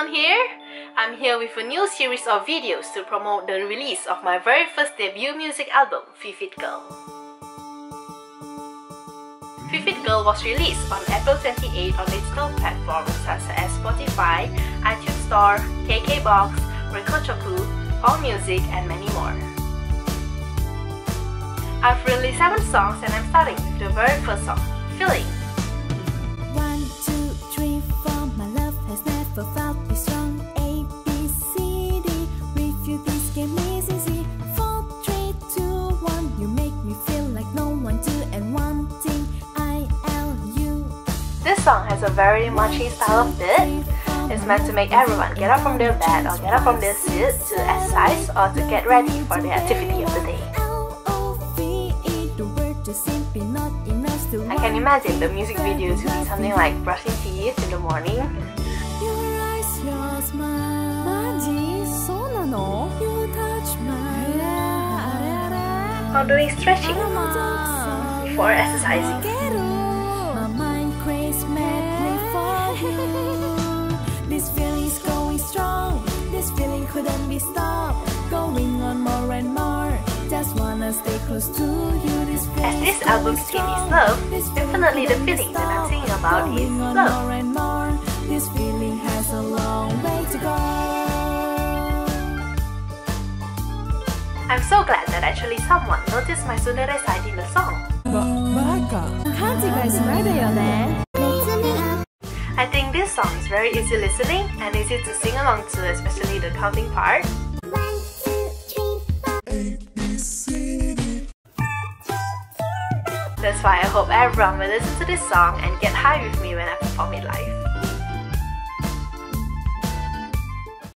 V Kanon here. I'm here with a new series of videos to promote the release of my very first debut music album, Vivid Girl. Vivid Girl was released on April 28 on digital platforms such as Spotify, iTunes Store, KKBox, Recochoku, AllMusic, and many more. I've released 7 songs and I'm starting with the very first song, Feeling. This song has a very muchy style of beat. It's meant to make everyone get up from their bed or get up from their seat to exercise or to get ready for the activity of the day. I can imagine the music video to be something like brushing teeth in the morning. Or doing stretching before exercising. Couldn't be stopped. Going on more and more. Just wanna stay close to you. This As this album's theme is love Definitely the feeling that I'm singing about is love more and more. This feeling has a long way to go. I'm so glad that actually someone noticed my tsundere side in the song. I think this song is very easy listening and easy to sing along to, especially the counting part. That's why I hope everyone will listen to this song and get high with me when I perform it live.